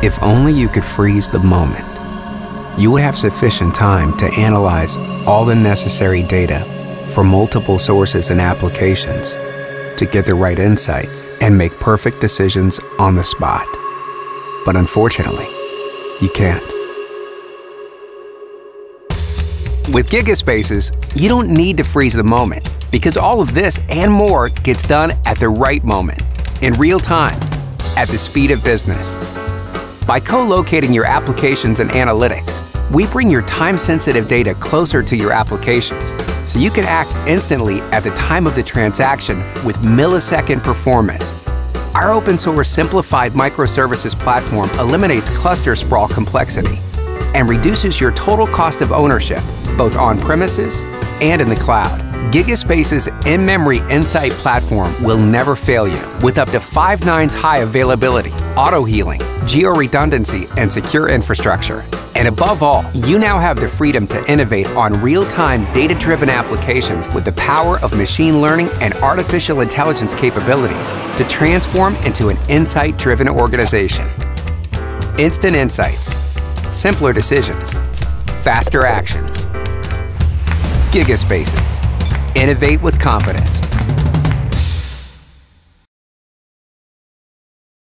If only you could freeze the moment, you would have sufficient time to analyze all the necessary data from multiple sources and applications to get the right insights and make perfect decisions on the spot. But unfortunately, you can't. With Gigaspaces, you don't need to freeze the moment because all of this and more gets done at the right moment, in real time, at the speed of business. By co-locating your applications and analytics, we bring your time-sensitive data closer to your applications so you can act instantly at the time of the transaction with millisecond performance. Our open source simplified microservices platform eliminates cluster sprawl complexity and reduces your total cost of ownership, both on premises and in the cloud. Gigaspace's in-memory Insight platform will never fail you with up to five nines high availability, auto healing, geo-redundancy, and secure infrastructure. And above all, you now have the freedom to innovate on real-time data-driven applications with the power of machine learning and artificial intelligence capabilities to transform into an insight-driven organization. Instant insights, simpler decisions, faster actions. Gigaspaces Innovate with confidence.